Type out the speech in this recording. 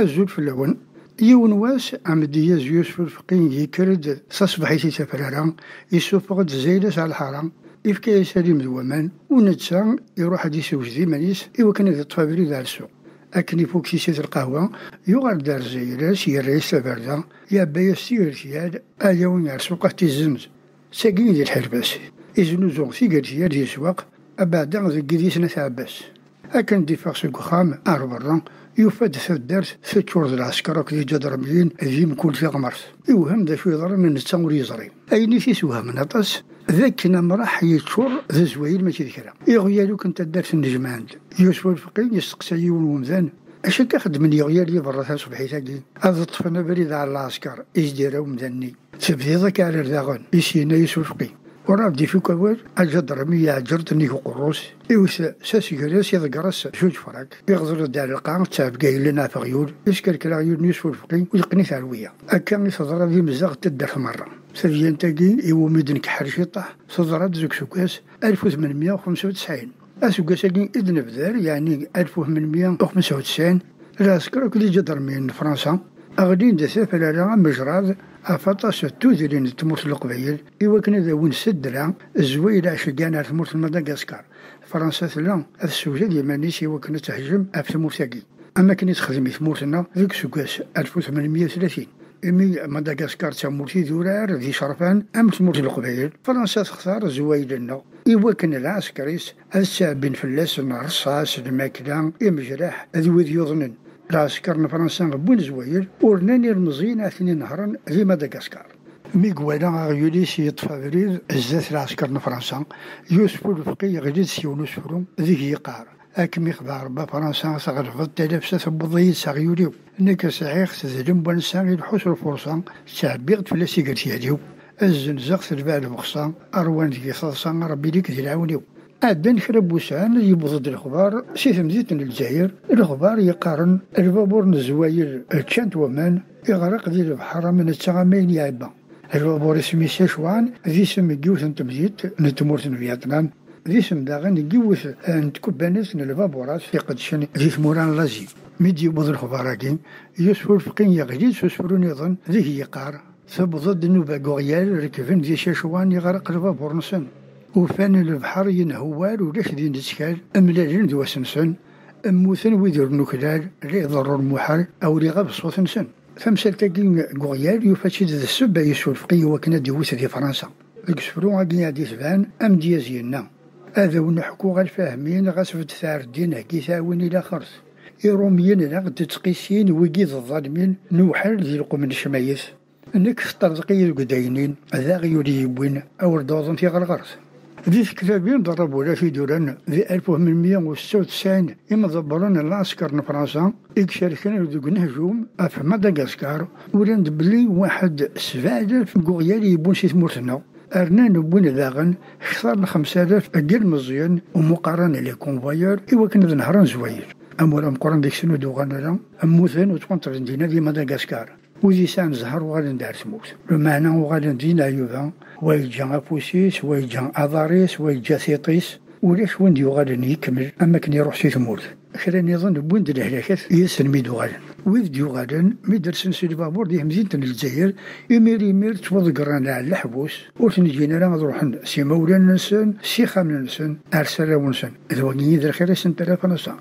الزول في اللون يون واس عمدية يوسف الفقين يكرد تصبحي تفرارا يسوفغ زيدس على الحرام إفكا يسالي مدومان ونتسا يروح هادي يسوج دي مانيس إوا كان يطفى دار السوق أكني فوق كيسة القهوة يغال دار زيراس يريس البردة يا بايا سيغر سياد أيا وين يرسوق تيزمز ساقين دي الحرباس. إزنو زوغ سيغر سياد يسواق أبعد ذي قديس نتعباس أكن دي فاقس القخام أربرا يفاد ثدارت ثتشور العسكر كي جدرميين ذي كل في غمرت يوهم ذا شو يضرب من التمر يزري. أيني في سوها من أطاس ذاك مرح يتشور ذا زويل ماشي ذكرى يغيالو كنت دارت النجمان يوسف الفقين يستقسى يون ومذان اش كخدم يغيالي برا صبحي تاقي هذا طفنا بريد على العسكر إيش ديرو مذني تبدي ذاك على الرغن يسينا الفقين وراه بدي في كوال الجدر مية عجرت نيكو قروس إيوس ساسي جريس يذكرس جوج فراك يغزر دار القاع تاب قايل لنا فغيول يسكر كلا يود نيوس فلفقي ويقني ثالوية أكا يصدر ذي مزاغ تدر مرة سفيان تاقي إيو ميدن كحرش يطح صدرات زوك سكاس 1895 أسوكاس إذن بذار يعني 1895 العسكر كل جدر من فرنسا أغدين دثا فلا مجراد أفطاس التوذرين تموت القبيل إوا كان ذا وين سدلا الزويلة شقانا تموت مدغاسكار فرنسا ثلا السوجة ديال مانيس إوا كانت تهجم أف تموتاكي أما كانت تخدم تموتنا ذيك سكاس 1830 إمي مدغاسكار تموتي ذورار ذي شرفان أم تموت القبيل. فرنسا تختار زويلنا إوا كان العسكريس السابين فلاس الرصاص الماكلة إمجراح ذي يظنن العسكر بوين زوير ورناني المزين اثنين نهرا في مدغاسكار ميقوالا يوليس يطفى بريد الزات العسكر فرنسا يوسف الفقي غديد سيونوس فرو ذيك يقار أكمي خبار با فرنسا تغرفت تلاف ستبضي ساغيوليو. نك سعيخ تذلم بنسا الحوس الفرصة تعبيغت فلا سيقرتي هديو الزنزق تلبع المخصا أروان ذي صلصا ربي ليك ذي العونيو عدن خرب وسعان يبضد الخبار. سي ثمزيت الجزائر. الخبار يقارن البابور نزواير تشانت ومان يغرق ذي البحر من التغامين يعبا البابور اسمي سيشوان. ذي سم جيوث تمزيت نتمورت فيتنام. ذي سم داغن جيوث نتكبانيس البابورات في قدشن ذي ثموران لازي. ميدي يبض الخبار يوسف الفقين يغجيد سوسفرون يظن ذي يقار ثبضد نوبا غوغيال ركفن ذي سيشوان يغرق البابور نسن. وفان البحر ينهوال ولاش دين تسكال أملاجين ذو سنسن أموثن ويدر نكلال لي ضر المحر أو لي غاب صوت نسن. ثمسال كاكين غوغيال يفاتشي ذا السبة يسول فقي وكنا ديوث في فرنسا. الكسفرون غادي يعدي سبان أم ديازينا هذا ونحكو غالفاهمين غاسفت ثار الدين هكي ثاوين إلى خرس. إيروميين لا تتقيسين ويقيد الظالمين نوحل ذي القوم الشمايس. انك تطرقي القدينين ذا غيولي يبوين أو ردوضن في غرغرس ذي كتابين ضربوا لا في دوران ذي 1896 إما ضبرون العسكر فرنسا إكشاركنا ذوك نهجوم في مدغاسكار ولان بلي واحد في غوغيال يبون سي ثمورتنا أرنا نبون ذاغن خمسة آلاف أقل مزيان ومقارنة لي كونفويور إوا كنا نهران زوير أمور أم ديك سنو دوغانا لا أموثن وتوانتر دينا دي مدغاسكار وذي سان زهر وغادي ندار تموت بمعنى وغادي ندينا يوفا ويجا أفوسيس ويجا أضاريس ويجا ثيطيس ولاش وين غادي يكمل؟ أما كان يروح سي تموت خير نظن بوند الهلاكات يسن ميدو غادن ويد ديو غادن مي درسن سي البابور دي مزينة الجزائر. يمير يمير تفض على الحبوس. وتنجينا لا نروح سي مولانا نسن سي خامنا نسن أرسل ونسن. ذواني ذا الخير سنتلاف نسن